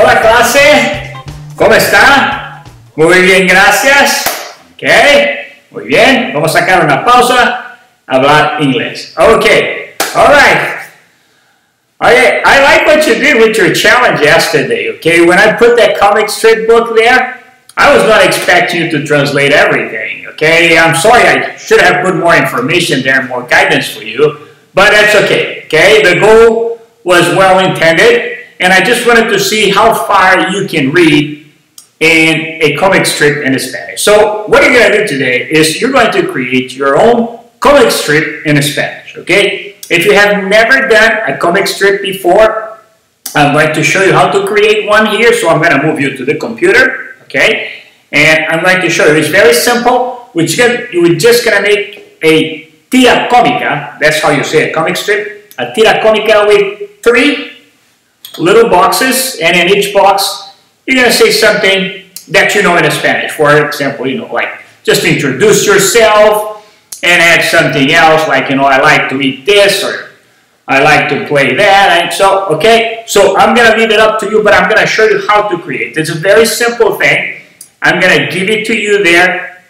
Hola clase, ¿cómo está? Muy bien, gracias. Ok, muy bien. Vamos a sacar una pausa, hablar inglés. Ok, alright. Okay, I like what you did with your challenge yesterday, okay? When I put that comic strip book there, I was not expecting you to translate everything, okay? I'm sorry, I should have put more information there, more guidance for you, but that's okay, okay? The goal was well intended, and I just wanted to see how far you can read in a comic strip in Spanish. So what you're going to do today is you're going to create your own comic strip in Spanish, okay? If you have never done a comic strip before, I'm going to show you how to create one here. So I'm going to move you to the computer, okay? And I'm going to show you. It's very simple. We're just going to make a tira cómica. That's how you say a comic strip. A tira cómica with three little boxes, and in each box, you're going to say something that you know in Spanish. For example, you know, like just introduce yourself and add something else, like, you know, I like to eat this or I like to play that. And so, okay, so I'm going to leave it up to you, but I'm going to show you how to create. It's a very simple thing. I'm going to give it to you there,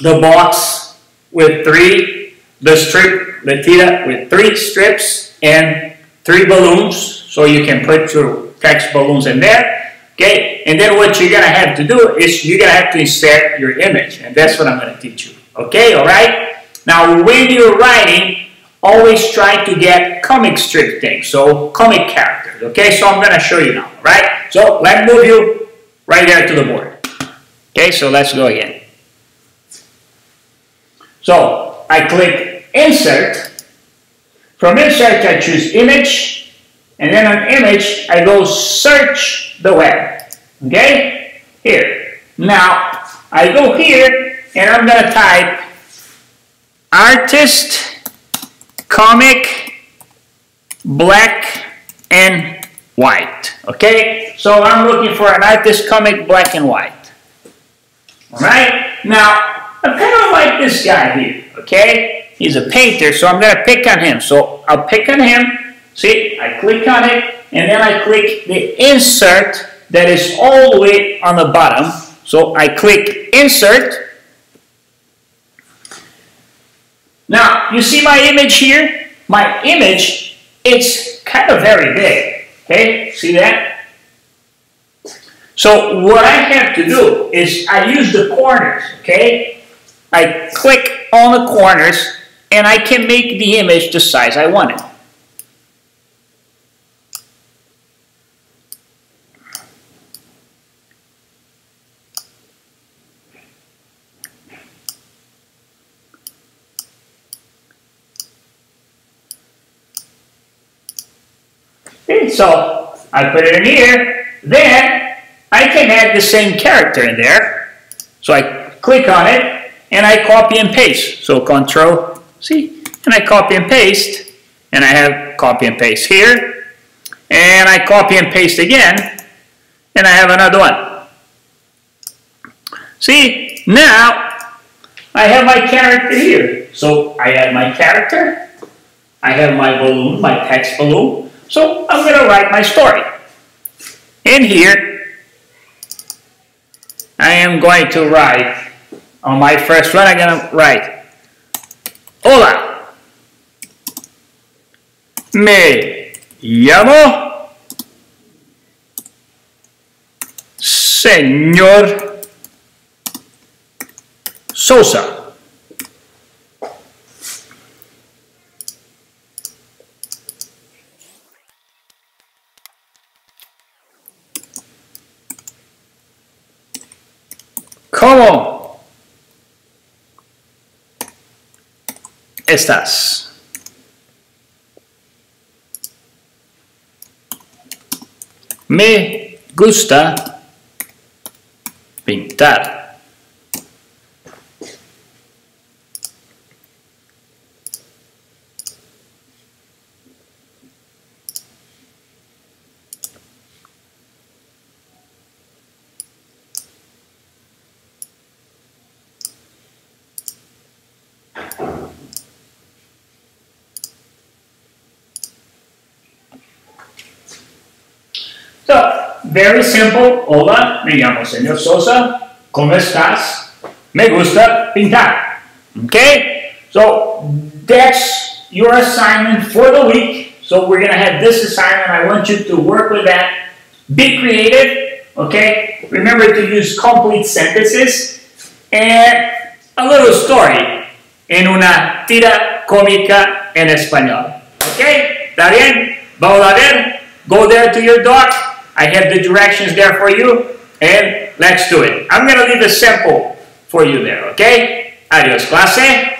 the box with three, the strip, the tira with three strips and three balloons so you can put your text balloons in there. Okay, and then what you're gonna have to do is you're gonna have to insert your image, and that's what I'm gonna teach you. Okay, all right. Now, when you're writing, always try to get comic strip things, so comic characters. Okay, so I'm gonna show you now. Right. So let's move you right there to the board. Okay, so let's go again. So I click Insert. From Insert, I choose Image. And then on image, I go search the web. Okay? Here. Now, I go here and I'm going to type artist comic black and white. Okay? So I'm looking for an artist comic black and white. Alright? Now, I kind of like this guy here. Okay? He's a painter, so I'm going to pick on him. So I'll pick on him See, I click on it, and then I click the insert that is all the way on the bottom. So I click insert. Now, you see my image here? My image, it's kind of very big. Okay, see that? So what I have to do is I use the corners, okay? I click on the corners and I can make the image the size I want it. Okay, so I put it in here. Then I can add the same character in there. So I click on it and I copy and paste. So control C and I copy and paste and I have copy and paste here and I copy and paste again and I have another one. See, now I have my character here. So I add my character, I have my balloon, my text balloon, so I'm going to write my story. In here, I am going to write, on my first one, I'm going to write, Hola, me llamo Señor Souza. ¿Cómo estás? Me gusta pintar. Very simple. Hola, me llamo señor Souza. ¿Cómo estás? Me gusta pintar. Okay? So that's your assignment for the week. So we're going to have this assignment. I want you to work with that. Be creative. Okay? Remember to use complete sentences. And a little story en una tira cómica en español. Okay? ¿Está bien? Vamos a ver. Go there to your doc. I have the directions there for you. And let's do it. I'm going to leave a sample for you there. Okay? Adiós, clase.